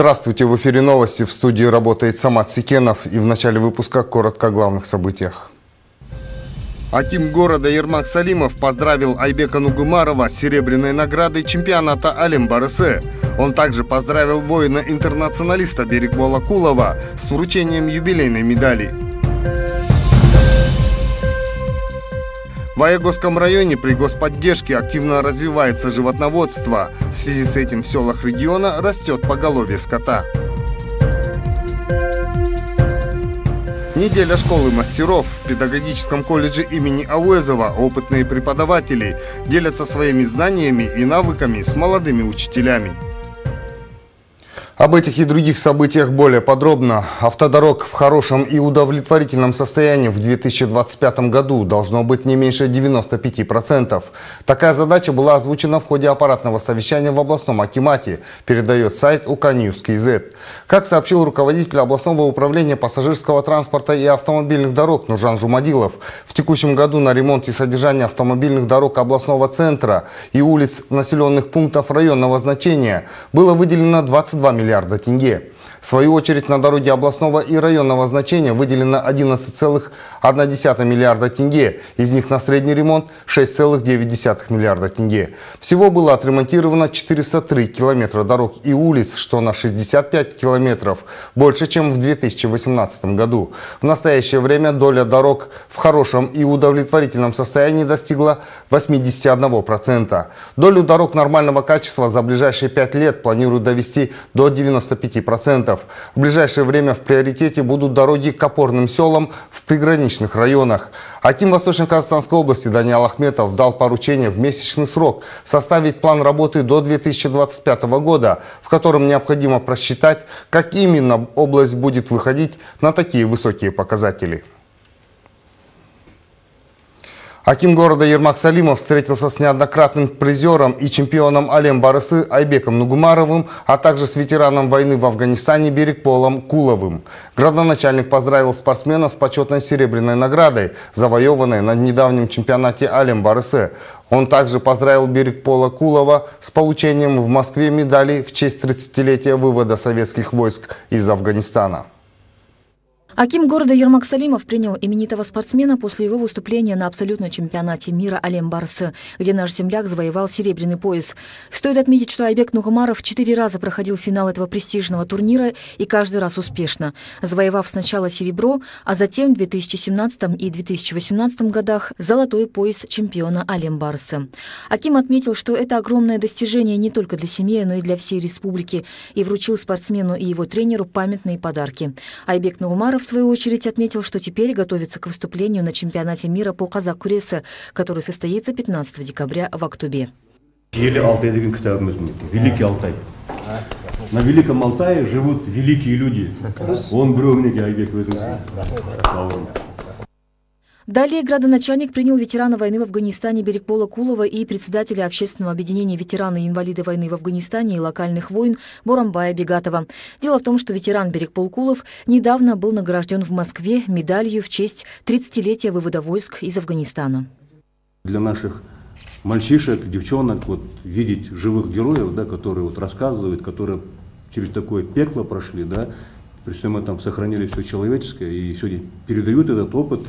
Здравствуйте, в эфире новости. В студии работает Самат Сикенов. И в начале выпуска коротко о главных событиях. Аким города Ермак Салимов поздравил Айбека Нугумарова с серебряной наградой чемпионата Алим-Барысы. Он также поздравил воина-интернационалиста Берегбола Кулова с вручением юбилейной медали. В Аягосском районе при господдержке активно развивается животноводство. В связи с этим в селах региона растет поголовье скота. Неделя школы мастеров. В педагогическом колледже имени Ауэзова опытные преподаватели делятся своими знаниями и навыками с молодыми учителями. Об этих и других событиях более подробно. Автодорог в хорошем и удовлетворительном состоянии в 2025 году должно быть не меньше 95%. Такая задача была озвучена в ходе аппаратного совещания в областном Акимате, передает сайт УКНьюз.кз. Как сообщил руководитель областного управления пассажирского транспорта и автомобильных дорог Нуржан Жумадилов, в текущем году на ремонт и содержание автомобильных дорог областного центра и улиц населенных пунктов районного значения было выделено 22 миллиарда миллиарда тенге. В свою очередь на дороге областного и районного значения выделено 11,1 миллиарда тенге. Из них на средний ремонт 6,9 миллиарда тенге. Всего было отремонтировано 403 километра дорог и улиц, что на 65 километров больше, чем в 2018 году. В настоящее время доля дорог в хорошем и удовлетворительном состоянии достигла 81%. Долю дорог нормального качества за ближайшие 5 лет планируют довести до 95%. В ближайшее время в приоритете будут дороги к опорным селам в приграничных районах. Аким Восточно-Казахстанской области Даниил Ахметов дал поручение в месячный срок составить план работы до 2025 года, в котором необходимо просчитать, как именно область будет выходить на такие высокие показатели. Аким города Ермак Салимов встретился с неоднократным призером и чемпионом Алем Барысы Айбеком Нугумаровым, а также с ветераном войны в Афганистане Берегполом Куловым. Градоначальник поздравил спортсмена с почетной серебряной наградой, завоеванной на недавнем чемпионате Алем Барысы. Он также поздравил Берегпола Кулова с получением в Москве медали в честь 30-летия вывода советских войск из Афганистана. Аким города Ермак Салимов принял именитого спортсмена после его выступления на абсолютном чемпионате мира Алем Барсы, где наш земляк завоевал серебряный пояс. Стоит отметить, что Айбек Нугумаров четыре раза проходил финал этого престижного турнира и каждый раз успешно, завоевав сначала серебро, а затем в 2017 и 2018 годах золотой пояс чемпиона Алем Барсы. Аким отметил, что это огромное достижение не только для семьи, но и для всей республики, и вручил спортсмену и его тренеру памятные подарки. Айбек Нугумаров свою очередь, отметил, что теперь готовится к выступлению на чемпионате мира по казак-куресе, который состоится 15 декабря в Актубе. Великий Алтай. На Великом Алтае живут великие люди. Он Брюмники Айбек Далее градоначальник принял ветерана войны в Афганистане Берегпола Кулова и председателя общественного объединения ветераны и инвалиды войны в Афганистане и локальных войн Бурамбая Бегатова. Дело в том, что ветеран Берегпол Кулов недавно был награжден в Москве медалью в честь 30-летия вывода войск из Афганистана. Для наших мальчишек, девчонок, вот видеть живых героев, да, которые вот рассказывают, которые через такое пекло прошли, да, при всем этом сохранили все человеческое и сегодня передают этот опыт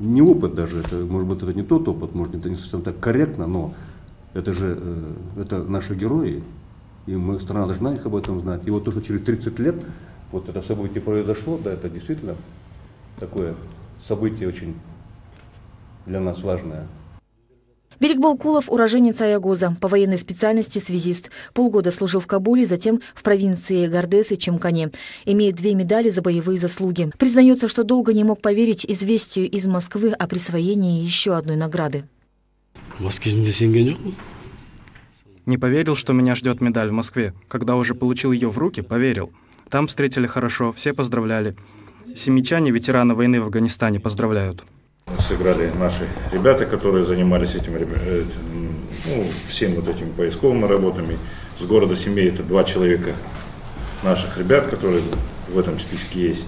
не опыт даже, это, может быть, это не тот опыт, может, это не совсем так корректно, но это же э, это наши герои, и мы, страна должна их об этом знать. И вот то, что через 30 лет вот это событие произошло, да, это действительно такое событие очень для нас важное. Берегбол Кулов – уроженец Аягоза, по военной специальности связист. Полгода служил в Кабуле, затем в провинции Гардес и Чемкане. Имеет две медали за боевые заслуги. Признается, что долго не мог поверить известию из Москвы о присвоении еще одной награды. Не поверил, что меня ждет медаль в Москве. Когда уже получил ее в руки, поверил. Там встретили хорошо, все поздравляли. Семичане, ветераны войны в Афганистане, поздравляют сыграли наши ребята, которые занимались этим, э, ну, всем вот этими поисковыми работами. С города семей это два человека наших ребят, которые в этом списке есть.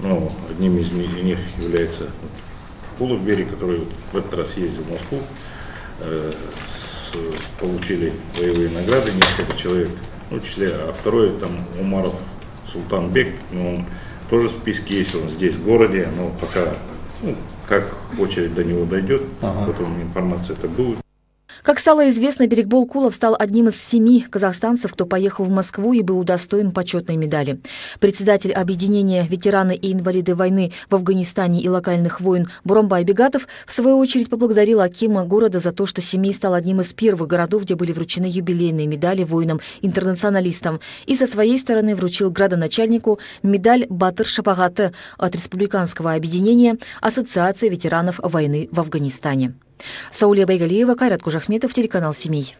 Ну, одним из них является Пулов Берег, который в этот раз ездил в Москву. Э, получили боевые награды, несколько человек ну, в числе, а второй там Умаров Султанбек, ну, он тоже в списке есть, он здесь, в городе, но пока, ну, как очередь до него дойдет, потом информация это будет. Как стало известно, Берегбол Кулов стал одним из семи казахстанцев, кто поехал в Москву и был удостоен почетной медали. Председатель объединения «Ветераны и инвалиды войны в Афганистане и локальных войн» Буромбай Бегатов в свою очередь поблагодарил Акима города за то, что Семей стал одним из первых городов, где были вручены юбилейные медали воинам-интернационалистам, и со своей стороны вручил градоначальнику медаль Батыр Шапагаты от республиканского объединения Ассоциации ветеранов войны в Афганистане. Саулия Байгалиева, Кайрат Кужахметов, телеканал «Семей».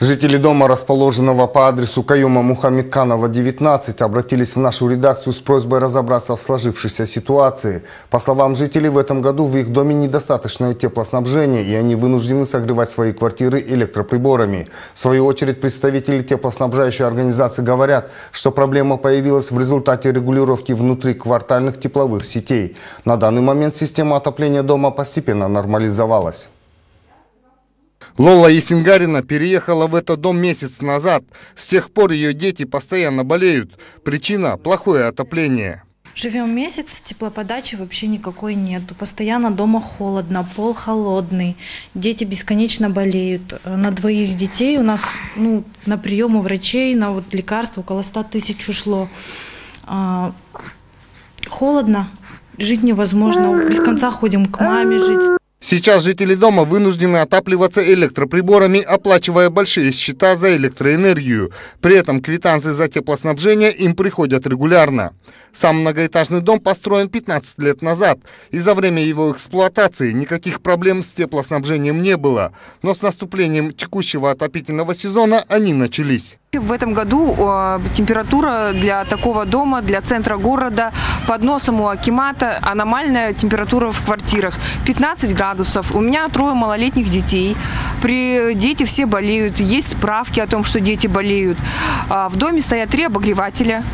Жители дома, расположенного по адресу Каюма Мухаммедканова, 19, обратились в нашу редакцию с просьбой разобраться в сложившейся ситуации. По словам жителей, в этом году в их доме недостаточное теплоснабжение, и они вынуждены согревать свои квартиры электроприборами. В свою очередь, представители теплоснабжающей организации говорят, что проблема появилась в результате регулировки внутри квартальных тепловых сетей. На данный момент система отопления дома постепенно нормализовалась. Лола Есенгарина переехала в этот дом месяц назад. С тех пор ее дети постоянно болеют. Причина – плохое отопление. Живем месяц, теплоподачи вообще никакой нету. Постоянно дома холодно, пол холодный, дети бесконечно болеют. На двоих детей у нас ну, на прием у врачей, на вот лекарства около 100 тысяч ушло. А, холодно, жить невозможно, без конца ходим к маме жить. Сейчас жители дома вынуждены отапливаться электроприборами, оплачивая большие счета за электроэнергию. При этом квитанции за теплоснабжение им приходят регулярно. Сам многоэтажный дом построен 15 лет назад, и за время его эксплуатации никаких проблем с теплоснабжением не было. Но с наступлением текущего отопительного сезона они начались. В этом году температура для такого дома, для центра города, под носом у Акимата аномальная температура в квартирах. 15 градусов. У меня трое малолетних детей. При... Дети все болеют. Есть справки о том, что дети болеют. А, В доме стоят три обогревателя.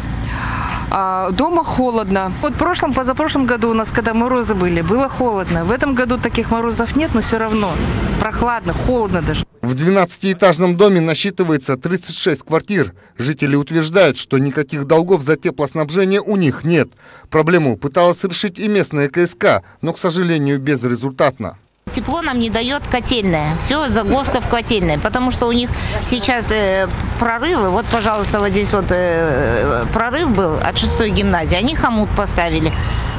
А, Дома холодно. Вот в прошлом, позапрошлом году у нас, когда морозы были, было холодно. В этом году таких морозов нет, но все равно прохладно, холодно даже. В 12-этажном доме насчитывается 36 квартир. Жители утверждают, что никаких долгов за теплоснабжение у них нет. Проблему пыталась решить и местная КСК, но, к сожалению, безрезультатно. Тепло нам не дает котельная. Все загвоздка в котельной. Потому что у них сейчас э, прорывы. Вот, пожалуйста, вот здесь вот э, прорыв был от шестой гимназии. Они хомут поставили.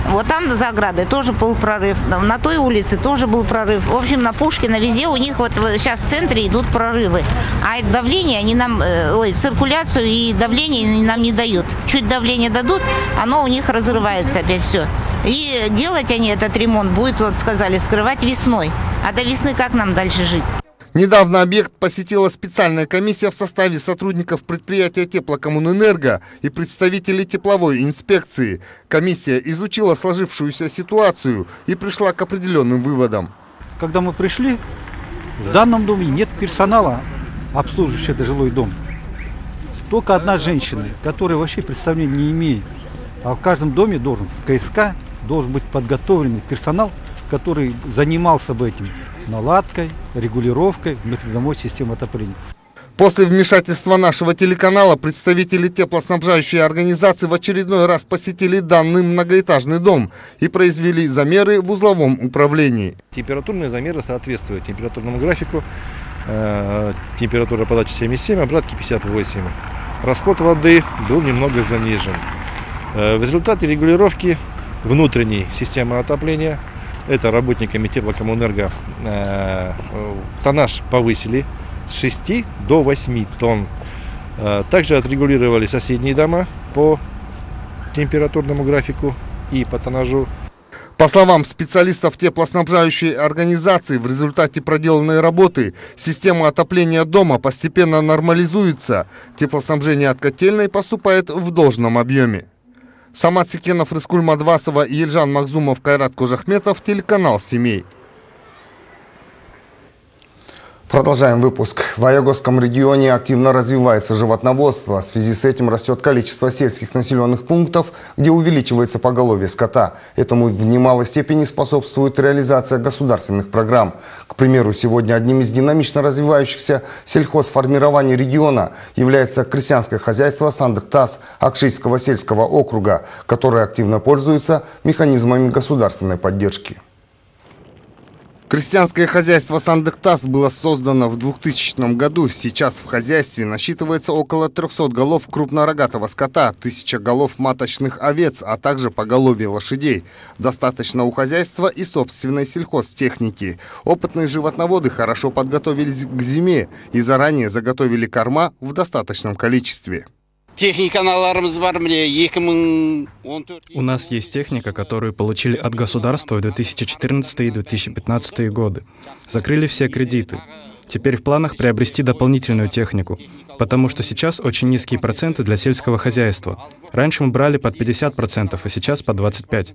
Вот там за оградой тоже был прорыв. На той улице тоже был прорыв. В общем, на Пушкина везде у них вот сейчас в центре идут прорывы. А давление они нам, э, ой, циркуляцию и давление нам не дают. Чуть давление дадут, оно у них разрывается опять все. И делать они этот ремонт будет, вот сказали, вскрывать весной. А до весны как нам дальше жить? Недавно объект посетила специальная комиссия в составе сотрудников предприятия Теплокоммунэнерго и представителей тепловой инспекции. Комиссия изучила сложившуюся ситуацию и пришла к определенным выводам. Когда мы пришли, в данном доме нет персонала, обслуживающего жилой дом. Только одна женщина, которая вообще представления не имеет. А в каждом доме должен, в КСК, должен быть подготовленный персонал, который занимался бы этим наладкой, регулировкой внутридомовой системы отопления. После вмешательства нашего телеканала представители теплоснабжающей организации в очередной раз посетили данный многоэтажный дом и произвели замеры в узловом управлении. Температурные замеры соответствуют температурному графику. Э, Температура подачи 77, обратки 58. Расход воды был немного занижен. Э, В результате регулировки внутренней системы отопления, это работниками теплокоммунэнерго, э, тоннаж повысили с 6 до 8 тонн. Э, Также отрегулировали соседние дома по температурному графику и по тоннажу. По словам специалистов теплоснабжающей организации, в результате проделанной работы система отопления дома постепенно нормализуется. Теплоснабжение от котельной поступает в должном объеме. Самат Секенов, Рыскуль Мадвасова, Ельжан Макзумов, Кайрат Кожахметов, телеканал «Семей». Продолжаем выпуск. В Аягосском регионе активно развивается животноводство. В связи с этим растет количество сельских населенных пунктов, где увеличивается поголовье скота. Этому в немалой степени способствует реализация государственных программ. К примеру, сегодня одним из динамично развивающихся сельхозформирований региона является крестьянское хозяйство Сандыктас Акшийского сельского округа, которое активно пользуется механизмами государственной поддержки. Крестьянское хозяйство Сандыктас было создано в 2000 году. Сейчас в хозяйстве насчитывается около 300 голов крупнорогатого скота, 1000 голов маточных овец, а также поголовье лошадей. Достаточно у хозяйства и собственной сельхозтехники. Опытные животноводы хорошо подготовились к зиме и заранее заготовили корма в достаточном количестве. У нас есть техника, которую получили от государства в 2014 и 2015 годы. Закрыли все кредиты. Теперь в планах приобрести дополнительную технику, потому что сейчас очень низкие проценты для сельского хозяйства. Раньше мы брали под 50%, а сейчас под 25%.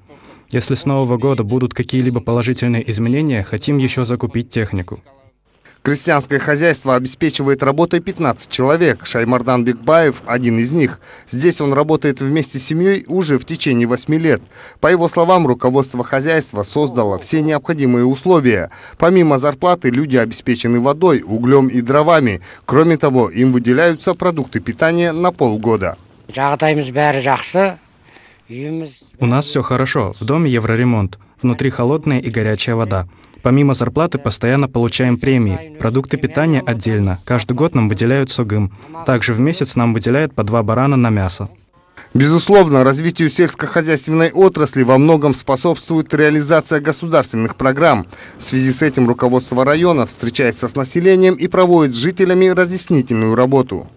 Если с Нового года будут какие-либо положительные изменения, хотим еще закупить технику. Крестьянское хозяйство обеспечивает работой 15 человек. Шаймардан Бекбаев – один из них. Здесь он работает вместе с семьей уже в течение 8 лет. По его словам, руководство хозяйства создало все необходимые условия. Помимо зарплаты, люди обеспечены водой, углем и дровами. Кроме того, им выделяются продукты питания на полгода. У нас все хорошо. В доме евроремонт. Внутри холодная и горячая вода. Помимо зарплаты постоянно получаем премии. Продукты питания отдельно. Каждый год нам выделяют СОГИМ. Также в месяц нам выделяют по два барана на мясо. Безусловно, развитию сельскохозяйственной отрасли во многом способствует реализация государственных программ. В связи с этим руководство района встречается с населением и проводит с жителями разъяснительную работу.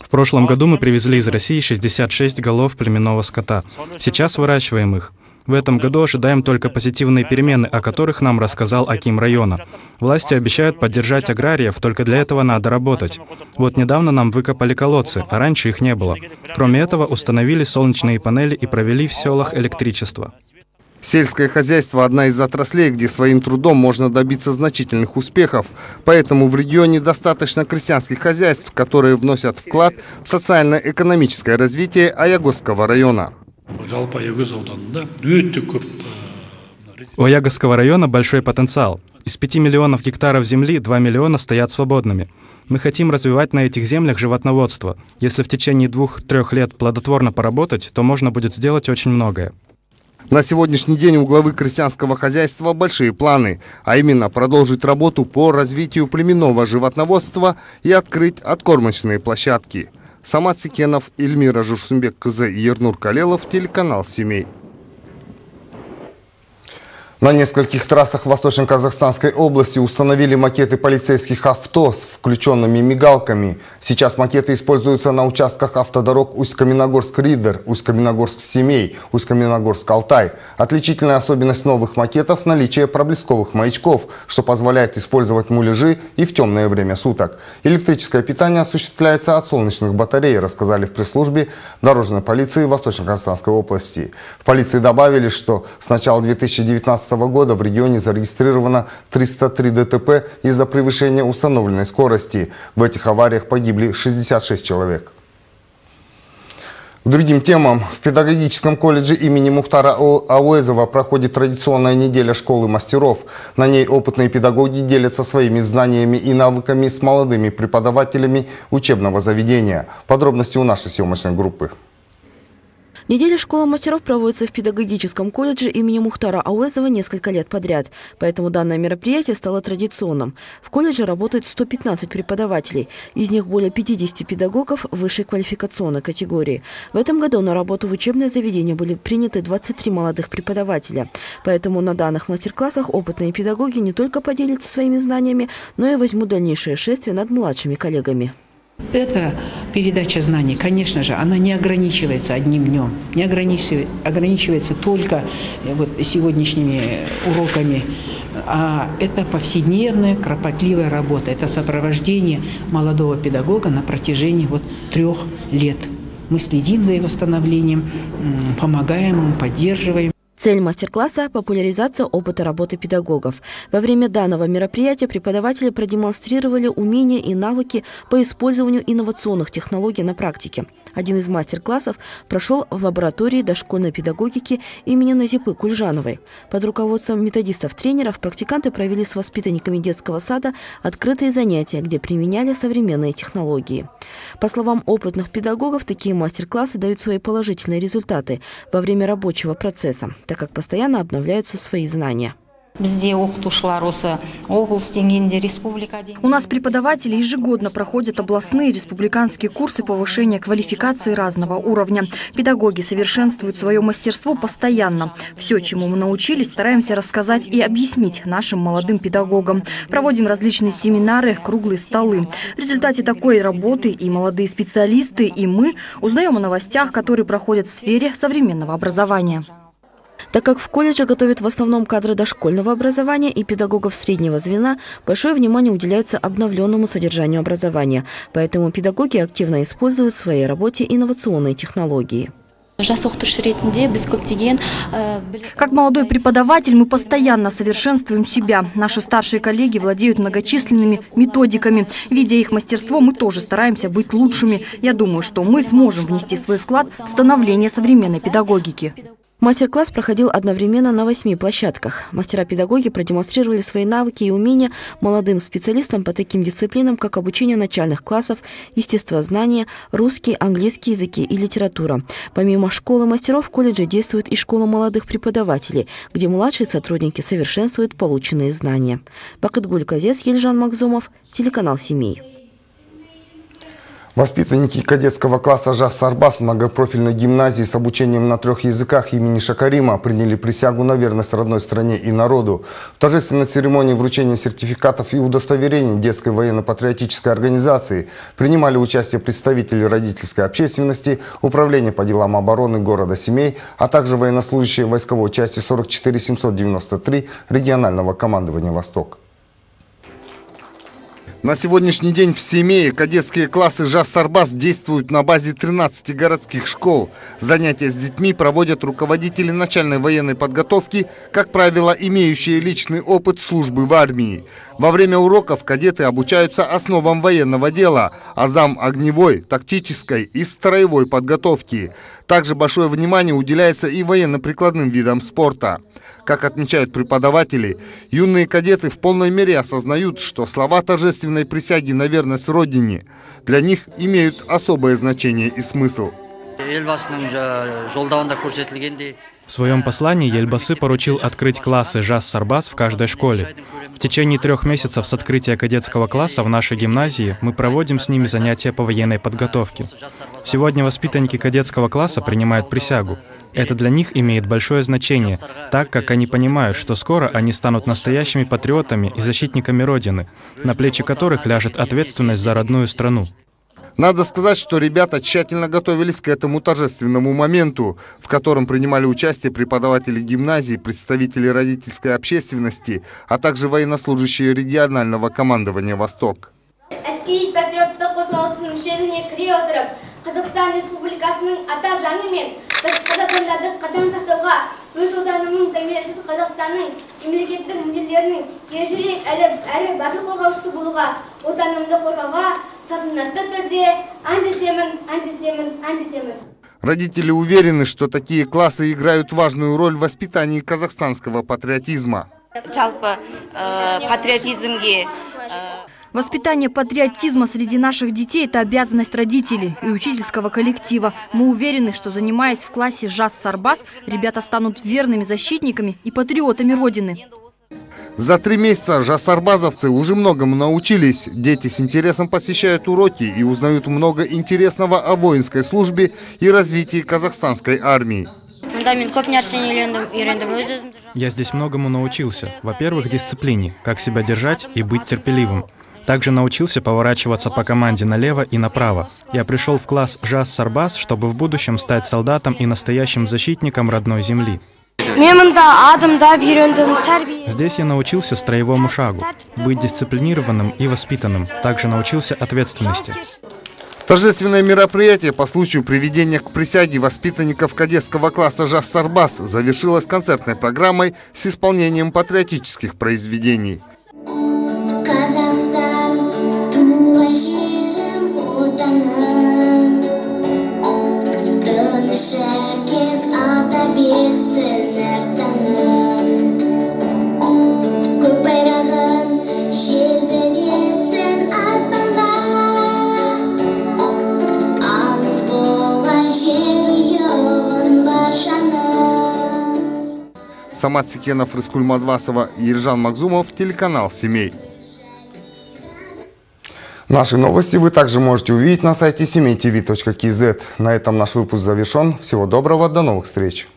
В прошлом году мы привезли из России 66 голов племенного скота. Сейчас выращиваем их. В этом году ожидаем только позитивные перемены, о которых нам рассказал Аким района. Власти обещают поддержать аграриев, только для этого надо работать. Вот недавно нам выкопали колодцы, а раньше их не было. Кроме этого, установили солнечные панели и провели в селах электричество. Сельское хозяйство – одна из отраслей, где своим трудом можно добиться значительных успехов. Поэтому в регионе достаточно крестьянских хозяйств, которые вносят вклад в социально-экономическое развитие Аягосского района. У Ягодского района большой потенциал. Из 5 миллионов гектаров земли 2 миллиона стоят свободными. Мы хотим развивать на этих землях животноводство. Если в течение двух-трех лет плодотворно поработать, то можно будет сделать очень многое. На сегодняшний день у главы крестьянского хозяйства большие планы, а именно продолжить работу по развитию племенного животноводства и открыть откормочные площадки – Самат Сикенов, Эльмира Журсумбек и Ернур Калелов, телеканал «Семей». На нескольких трассах Восточно-Казахстанской области установили макеты полицейских авто с включенными мигалками. Сейчас макеты используются на участках автодорог Усть-Каменогорск-Ридер, Усть-Каменогорск-Семей, Усть-Каменогорск-Алтай. Отличительная особенность новых макетов – наличие проблесковых маячков, что позволяет использовать муляжи и в темное время суток. Электрическое питание осуществляется от солнечных батарей, рассказали в пресс-службе дорожной полиции Восточно-Казахстанской области. В полиции добавили, что с начала 2019 2015 года в регионе зарегистрировано 303 ДТП из-за превышения установленной скорости. В этих авариях погибли 66 человек. К другим темам. В педагогическом колледже имени Мухтара Ауэзова проходит традиционная неделя школы мастеров. На ней опытные педагоги делятся своими знаниями и навыками с молодыми преподавателями учебного заведения. Подробности у нашей съемочной группы. Неделя школы мастеров проводится в педагогическом колледже имени Мухтара Ауэзова несколько лет подряд, поэтому данное мероприятие стало традиционным. В колледже работает 115 преподавателей, из них более 50 педагогов высшей квалификационной категории. В этом году на работу в учебное заведение были приняты 23 молодых преподавателя, поэтому на данных мастер-классах опытные педагоги не только поделятся своими знаниями, но и возьмут дальнейшее шествие над младшими коллегами. Эта передача знаний, конечно же, она не ограничивается одним днем, не ограничивается, ограничивается только э, вот сегодняшними уроками, а это повседневная, кропотливая работа, это сопровождение молодого педагога на протяжении вот трех лет. Мы следим за его становлением, помогаем ему, поддерживаем. Цель мастер-класса – популяризация опыта работы педагогов. Во время данного мероприятия преподаватели продемонстрировали умения и навыки по использованию инновационных технологий на практике. Один из мастер-классов прошел в лаборатории дошкольной педагогики имени Назипы Кульжановой. Под руководством методистов-тренеров практиканты провели с воспитанниками детского сада открытые занятия, где применяли современные технологии. По словам опытных педагогов, такие мастер-классы дают свои положительные результаты во время рабочего процесса так как постоянно обновляются свои знания. У нас преподаватели ежегодно проходят областные республиканские курсы повышения квалификации разного уровня. Педагоги совершенствуют свое мастерство постоянно. Все, чему мы научились, стараемся рассказать и объяснить нашим молодым педагогам. Проводим различные семинары, круглые столы. В результате такой работы и молодые специалисты, и мы узнаем о новостях, которые проходят в сфере современного образования. Так как в колледже готовят в основном кадры дошкольного образования и педагогов среднего звена, большое внимание уделяется обновленному содержанию образования. Поэтому педагоги активно используют в своей работе инновационные технологии. Как молодой преподаватель мы постоянно совершенствуем себя. Наши старшие коллеги владеют многочисленными методиками. Видя их мастерство, мы тоже стараемся быть лучшими. Я думаю, что мы сможем внести свой вклад в становление современной педагогики. Мастер-класс проходил одновременно на восьми площадках. Мастера-педагоги продемонстрировали свои навыки и умения молодым специалистам по таким дисциплинам, как обучение начальных классов, естествознание, русский, английский языки и литература. Помимо школы мастеров в колледже действует и школа молодых преподавателей, где младшие сотрудники совершенствуют полученные знания. Бакытгуль Казес, Ельжан Макзумов, телеканал «Семей». Воспитанники кадетского класса «Жас Сарбас» многопрофильной гимназии с обучением на трех языках имени Шакарима приняли присягу на верность родной стране и народу. В торжественной церемонии вручения сертификатов и удостоверений детской военно-патриотической организации принимали участие представители родительской общественности, Управления по делам обороны города Семей, а также военнослужащие войсковой части 44 793 регионального командования «Восток». На сегодняшний день в Семее кадетские классы «Жас-Сарбас» действуют на базе 13 городских школ. Занятия с детьми проводят руководители начальной военной подготовки, как правило, имеющие личный опыт службы в армии. Во время уроков кадеты обучаются основам военного дела, азам огневой, тактической и строевой подготовки. Также большое внимание уделяется и военно-прикладным видам спорта. Как отмечают преподаватели, юные кадеты в полной мере осознают, что слова торжественной присяги на верность Родине для них имеют особое значение и смысл. В своем послании Ельбасы поручил открыть классы «Жаз-Сарбас» в каждой школе. В течение трех месяцев с открытия кадетского класса в нашей гимназии мы проводим с ними занятия по военной подготовке. Сегодня воспитанники кадетского класса принимают присягу. Это для них имеет большое значение, так как они понимают, что скоро они станут настоящими патриотами и защитниками Родины, на плечи которых ляжет ответственность за родную страну. Надо сказать, что ребята тщательно готовились к этому торжественному моменту, в котором принимали участие преподаватели гимназии, представители родительской общественности, а также военнослужащие регионального командования «Восток». қазақстан республикасының ата заңы мен біз қазақстандарды қатаң сақтауға өз отанымның тәуелсіз қазақстанның мемлекеттік мүдделерінің ержүрек әрі батыл қорғаушысы болуға отанымды қорғауға салтанатты түрде ант етемін ант етемін ант етемін Родители уверены, что такие классы играют важную роль в воспитании казахстанского патриотизма. Жалпы патриотизмге Воспитание патриотизма среди наших детей – это обязанность родителей и учительского коллектива. Мы уверены, что занимаясь в классе ЖАС-Сарбас, ребята станут верными защитниками и патриотами Родины. За три месяца жасарбазовцы уже многому научились. Дети с интересом посещают уроки и узнают много интересного о воинской службе и развитии казахстанской армии. Я здесь многому научился. Во-первых, дисциплине, как себя держать и быть терпеливым. Также научился поворачиваться по команде налево и направо. Я пришел в класс Жас Сарбас, чтобы в будущем стать солдатом и настоящим защитником родной земли. Здесь я научился строевому шагу, быть дисциплинированным и воспитанным, также научился ответственности. Торжественное мероприятие по случаю приведения к присяге воспитанников кадетского класса «Жас Сарбас» завершилось концертной программой с исполнением патриотических произведений. Самат Секенов, Рыскуль Мадвасова Ержан Макзумов, телеканал «Семей». Наши новости вы также можете увидеть на сайте семей На этом наш выпуск завершен. Всего доброго, до новых встреч!